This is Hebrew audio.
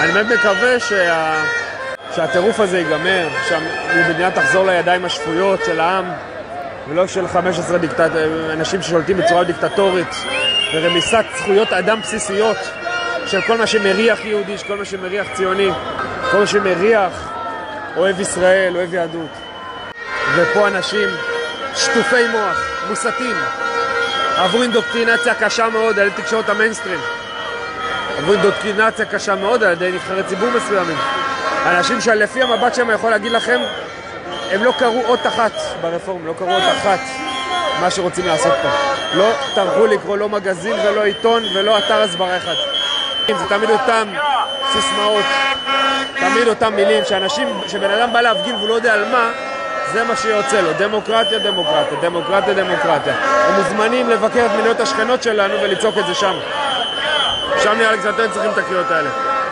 אני באמת מקווה שה... שהטירוף הזה ייגמר, שהמדינה תחזור לידיים השפויות של העם ולא של 15 דיקטט... אנשים ששולטים בצורה דיקטטורית ורמיסת זכויות אדם בסיסיות של כל מה שמריח יהודי, של כל מה שמריח ציוני, כל מה שמריח אוהב ישראל, אוהב יהדות. ופה אנשים שטופי מוח, מוסתים, עברו אינדוקטרינציה קשה מאוד על תקשורת המיינסטרים. עברו אינדוקטרינציה קשה מאוד על ידי נבחרי ציבור מסוימים. אנשים שלפי המבט שלהם יכול להגיד לכם, הם לא קראו אות אחת ברפורמה, לא קראו אות אחת מה שרוצים לעשות פה. לא טרחו לקרוא לא מגזין ולא עיתון ולא אתר הסברה אחד. זה תמיד אותם סיסמאות, תמיד אותם מילים, שאנשים, שבן אדם בא להפגין והוא לא יודע על מה, זה מה שיוצא לו, דמוקרטיה, דמוקרטיה, דמוקרטיה, דמוקרטיה. הם מוזמנים לבקר את מדינות השכנות שלנו ולצעוק את זה שם. שם נראה לי קצת צריכים את הקריאות האלה.